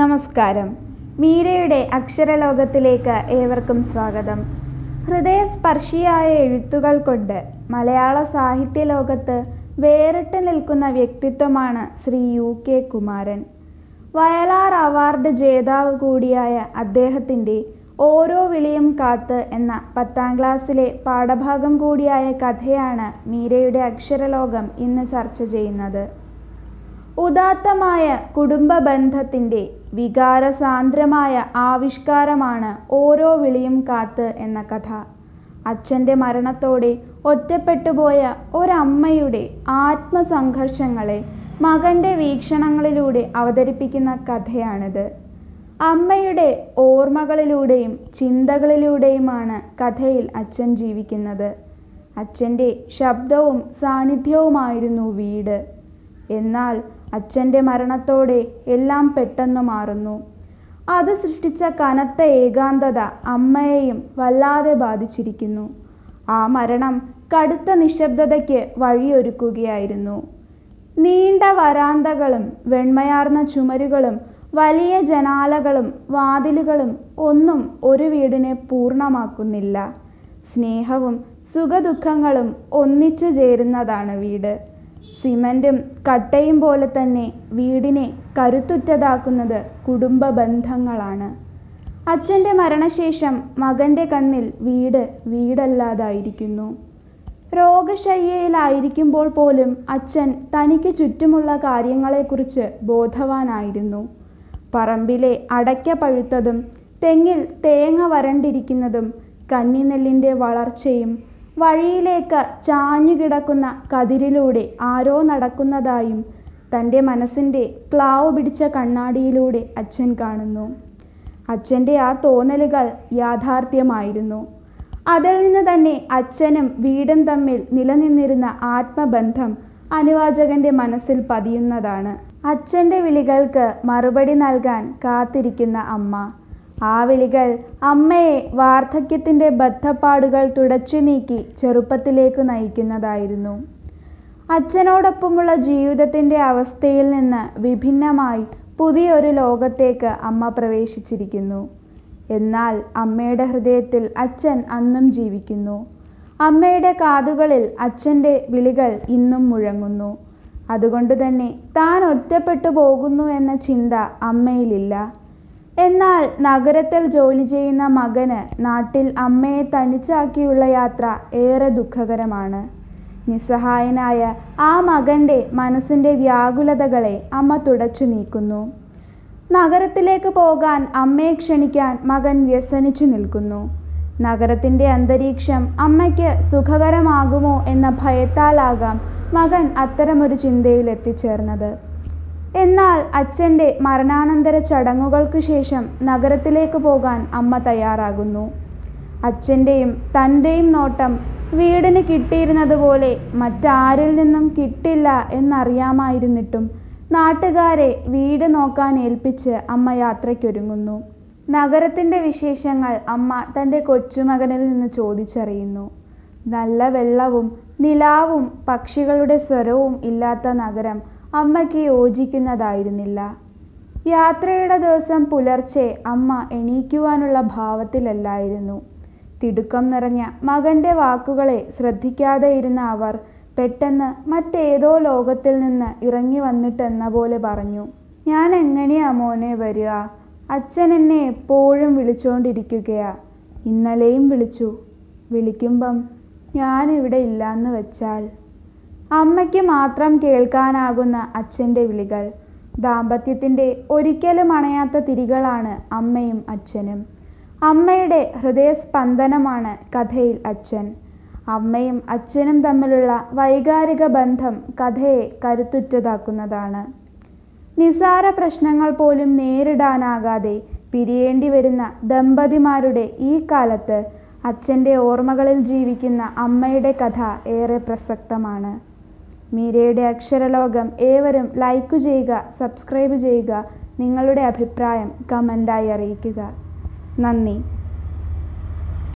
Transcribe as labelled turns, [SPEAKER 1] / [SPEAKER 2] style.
[SPEAKER 1] നമസ്കാരം. മീരയുടെ അക്ഷരലോകത്തിലേക്ക് ഏവർക്കും സ്വാഗതം. ഹൃദയസ്പർശിയായ എഴുത്തുകൾ കൊണ്ട് മലയാള സാഹിത്യ ലോകത്ത് വേറിട്ട് നിൽക്കുന്ന വ്യക്തിത്വമാണ് Shri U K Kumaran. Vayalar award ജേതാവ് കൂടിയായ അദ്ദേഹത്തിന്റെ ഓരോ വിളിയും കാത്ത് എന്ന പത്താം ക്ലാസ്സിലെ പാഠഭാഗം കൂടിയായ കഥയാണ് മീരയുടെ അക്ഷരലോകം ഇന്ന് ചർച്ച ചെയ്യുന്നത്. ഉദാത്തമായ കുടുംബ ബന്ധത്തിന്റെ വികാരസാന്ദ്രമായ ആവിഷ്കാരമാണ് ഓരോ വിളിയും കാത്ത് എന്ന കഥ. അച്ഛന്റെ മരണത്തോടെ ഒറ്റപ്പെട്ടുപോയ ഒരമ്മയുടെ ആത്മസംഘർഷങ്ങളെ മകന്റെ വീക്ഷണങ്ങളിലൂടെ അവതരിപ്പിക്കുന്ന കഥയാണിത്. അമ്മയുടെ ഓർമ്മകളിലൂടെയും ചിന്തകളിലൂടെയുമാണ് കഥയിൽ അച്ഛൻ ജീവിക്കുന്നത്. അച്ഛന്റെ ശബ്ദവും സാന്നിധ്യവുമായിരുന്നു വീട്. എന്നാൽ അച്ഛന്റെ മരണത്തോടെ എല്ലാം പെട്ടെന്ന് മാറുന്നു. അത് സൃഷ്ടിച്ച കനത്ത ഏകാന്തത അമ്മയെയും വല്ലാതെ ബാധിച്ചിരിക്കുന്നു. ആ മരണം കടുത്ത നിശബ്ദതയ്ക്ക് വഴിയൊരുക്കുകയായിരുന്നു. നീണ്ട വരാന്തകളും വെണ്മയാർന്ന ചുമരുകളും വലിയ ജനാലകളും വാതിലുകളും ഒന്നും ഒരു വീടിനെ പൂർണമാക്കുന്നില്ല. സ്നേഹവും സുഖദുഃഖങ്ങളും ഒന്നിച്ചു ചേരുന്നതാണ് വീട്. സിമന്റും കട്ടയും പോലെ തന്നെ വീടിനെ കരുത്തുറ്റതാക്കുന്നത് കുടുംബ ബന്ധങ്ങളാണ്. അച്ഛന്റെ മരണശേഷം മകന്റെ കണ്ണിൽ വീട് വീടല്ലാതായിരിക്കുന്നു. രോഗശയ്യയിലായിരിക്കുമ്പോൾ പോലും അച്ഛൻ തനിക്ക് ചുറ്റുമുള്ള കാര്യങ്ങളെക്കുറിച്ച് ബോധവാനായിരുന്നു. പറമ്പിലെ അടയ്ക്ക പഴുത്തതും തെങ്ങിൽ തേങ്ങ വരണ്ടിരിക്കുന്നതും കന്നിനെല്ലിന്റെ വളർച്ചയും വഴിയിലേക്ക് ചാഞ്ഞുകിടക്കുന്ന കതിരിലൂടെ ആരോ നടക്കുന്നതായും തന്റെ മനസ്സിന്റെ ക്ലാവ് പിടിച്ച കണ്ണാടിയിലൂടെ അച്ഛൻ കാണുന്നു. അച്ഛന്റെ ആ തോന്നലുകൾ യാഥാർത്ഥ്യമായിരുന്നു. അതിൽ നിന്ന് തന്നെ അച്ഛനും വീടും തമ്മിൽ നിലനിന്നിരുന്ന ആത്മബന്ധം അനുവാചകന്റെ മനസ്സിൽ പതിയുന്നതാണ്. അച്ഛന്റെ വിളികൾക്ക് മറുപടി നൽകാൻ കാത്തിരിക്കുന്ന അമ്മ. ആ വിളികൾ അമ്മയെ വാർദ്ധക്യത്തിന്റെ ബദ്ധപ്പാടുകൾ തുടച്ചു നീക്കി ചെറുപ്പത്തിലേക്ക് നയിക്കുന്നതായിരുന്നു. അച്ഛനോടൊപ്പമുള്ള ജീവിതത്തിന്റെ അവസ്ഥയിൽ നിന്ന് വിഭിന്നമായി പുതിയൊരു ലോകത്തേക്ക് അമ്മ പ്രവേശിച്ചിരിക്കുന്നു. എന്നാൽ അമ്മയുടെ ഹൃദയത്തിൽ അച്ഛൻ അന്നും ജീവിക്കുന്നു. അമ്മയുടെ കാതുകളിൽ അച്ഛന്റെ വിളികൾ ഇന്നും മുഴങ്ങുന്നു. അതുകൊണ്ട് തന്നെ താൻ ഒറ്റപ്പെട്ടു പോകുന്നു എന്ന ചിന്ത അമ്മയിലില്ല. എന്നാൽ നഗരത്തിൽ ജോലി ചെയ്യുന്ന മകന് നാട്ടിൽ അമ്മയെ തനിച്ചാക്കിയുള്ള യാത്ര ഏറെ ദുഃഖകരമാണ്. നിസ്സഹായനായ ആ മകന്റെ മനസ്സിന്റെ വ്യാകുലതകളെ അമ്മ തുടച്ചു നീക്കുന്നു. നഗരത്തിലേക്ക് പോകാൻ അമ്മയെ ക്ഷണിക്കാൻ മകൻ വ്യസനിച്ചു നിൽക്കുന്നു. നഗരത്തിന്റെ അന്തരീക്ഷം അമ്മയ്ക്ക് സുഖകരമാകുമോ എന്ന ഭയത്താലാകാം മകൻ അത്തരമൊരു ചിന്തയിൽ എത്തിച്ചേർന്നത് എന്നാൽ അച്ഛന്റെ മരണാനന്തര ചടങ്ങുകൾക്ക് ശേഷം നഗരത്തിലേക്ക് പോകാൻ അമ്മ തയ്യാറാകുന്നു. അച്ഛന്റെയും തന്റെയും നോട്ടം വീടിന് കിട്ടിയിരുന്നതുപോലെ മറ്റാരിൽ നിന്നും കിട്ടില്ല എന്നറിയാമായിരുന്നിട്ടും നാട്ടുകാരെ വീട് നോക്കാൻ ഏൽപ്പിച്ച് അമ്മ യാത്രയ്ക്കൊരുങ്ങുന്നു. നഗരത്തിന്റെ വിശേഷങ്ങൾ അമ്മ തന്റെ കൊച്ചുമകനിൽ നിന്ന് ചോദിച്ചറിയുന്നു. നല്ല വെള്ളവും നിലാവും പക്ഷികളുടെ സ്വരവും ഇല്ലാത്ത നഗരം അമ്മയ്ക്ക് യോജിക്കുന്നതായിരുന്നില്ല. യാത്രയുടെ ദിവസം പുലർച്ചെ അമ്മ എണീക്കുവാനുള്ള ഭാവത്തിലല്ലായിരുന്നു. തിടുക്കം നിറഞ്ഞ മകന്റെ വാക്കുകളെ ശ്രദ്ധിക്കാതെ ഇരുന്ന അവർ പെട്ടെന്ന് മറ്റേതോ ലോകത്തിൽ നിന്ന് ഇറങ്ങി വന്നിട്ടെന്ന പോലെ പറഞ്ഞു ഞാൻ എങ്ങനെയാ മോനെ വരിക? അച്ഛൻ എന്നെ എപ്പോഴും വിളിച്ചുകൊണ്ടിരിക്കുകയാ ഇന്നലെയും വിളിച്ചു. വിളിക്കുമ്പം ഞാനിവിടെ ഇല്ലാന്ന് വെച്ചാൽ അമ്മയ്ക്ക് മാത്രം കേൾക്കാനാകുന്ന അച്ഛന്റെ വിളികൾ. ദാമ്പത്യത്തിന്റെ ഒരിക്കലും അണയാത്ത തിരികളാണ് അമ്മയും അച്ഛനും. അമ്മയുടെ ഹൃദയസ്പന്ദനമാണ് കഥയിൽ അച്ഛൻ. അമ്മയും അച്ഛനും തമ്മിലുള്ള വൈകാരിക ബന്ധം കഥയെ കരുത്തുറ്റതാക്കുന്നതാണ്. നിസാര പ്രശ്നങ്ങൾ പോലും നേരിടാനാകാതെ പിരിയേണ്ടി വരുന്ന ദമ്പതിമാരുടെ ഈ കാലത്ത് അച്ഛന്റെ ഓർമ്മകളിൽ ജീവിക്കുന്ന അമ്മയുടെ കഥ ഏറെ പ്രസക്തമാണ്. മീരയുടെ അക്ഷരലോകം ഏവരും ലൈക്ക് ചെയ്യുക സബ്സ്ക്രൈബ് ചെയ്യുക നിങ്ങളുടെ അഭിപ്രായം കമന്റായി അറിയിക്കുക. നന്ദി.